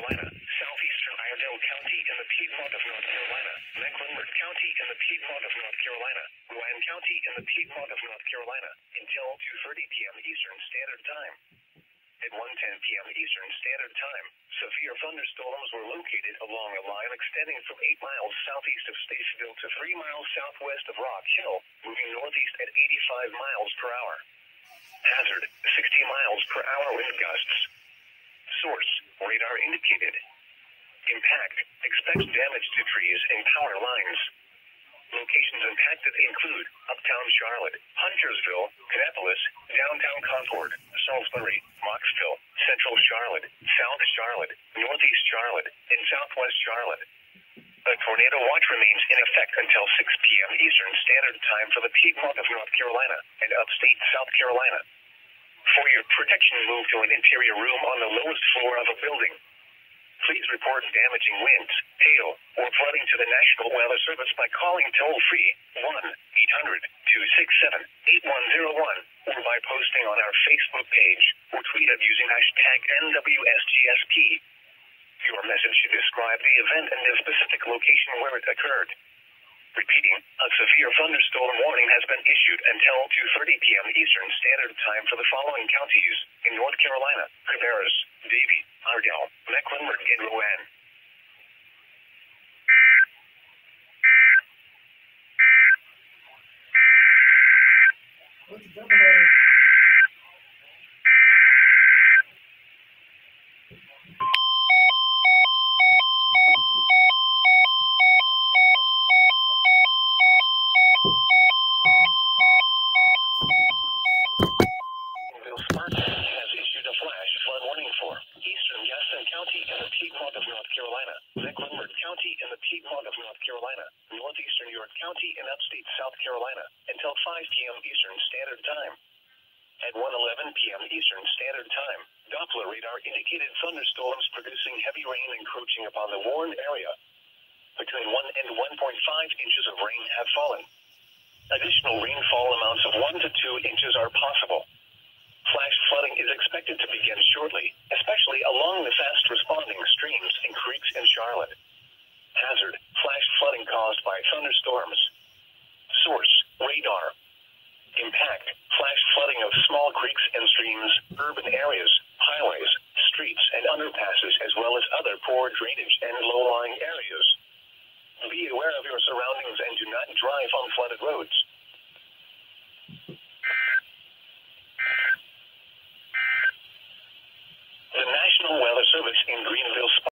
Carolina, southeastern Iredell County in the Piedmont of North Carolina, Mecklenburg County in the Piedmont of North Carolina, Rowan County in the Piedmont of North Carolina, until 2.30 p.m. Eastern Standard Time. At 1.10 p.m. Eastern Standard Time, severe thunderstorms were located along a line extending from 8 miles southeast of Statesville to 3 miles southwest of Rock Hill, moving northeast at 85 miles per hour. Hazard, 60 miles per hour wind gusts. Source, radar indicated. Impact, expects damage to trees and power lines. Locations impacted include Uptown Charlotte, Huntersville, Kannapolis, Downtown Concord, Salisbury, Mocksville, Central Charlotte, South Charlotte, Northeast Charlotte, and Southwest Charlotte. A tornado watch remains in effect until 6 p.m. Eastern Standard Time for the Piedmont of North Carolina and upstate South Carolina. Protection, move to an interior room on the lowest floor of a building. Please report damaging winds, hail, or flooding to the National Weather Service by calling toll free 1 800 267 8101 or by posting on our Facebook page or tweet it using hashtag NWSGSP. Your message should describe the event and the specific location where it occurred. Repeating, a severe thunderstorm warning has been issued until 2.30 p.m. Eastern Standard Time for the following counties in North Carolina, Cabarrus, Davie, Mecklenburg, and Rowan. What's for eastern Gaston County and the Piedmont of North Carolina, Mecklenburg County and the Piedmont of North Carolina, northeastern York County and upstate South Carolina until 5 p.m. Eastern Standard Time. At 1:11 p.m. Eastern Standard Time, Doppler radar indicated thunderstorms producing heavy rain encroaching upon the warned area. Between 1 and 1.5 inches of rain have fallen. Additional rainfall amounts of 1 to 2 inches are possible. Flash flooding is expected to begin shortly, especially along the fast responding streams and creeks in Charlotte. Hazard flash flooding caused by thunderstorms. Source radar. Impact flash flooding of small creeks and streams, urban areas, highways, streets, and underpasses, as well as other poor drainage and low lying areas. Be aware of your surroundings and do not drive on flooded roads. Greenville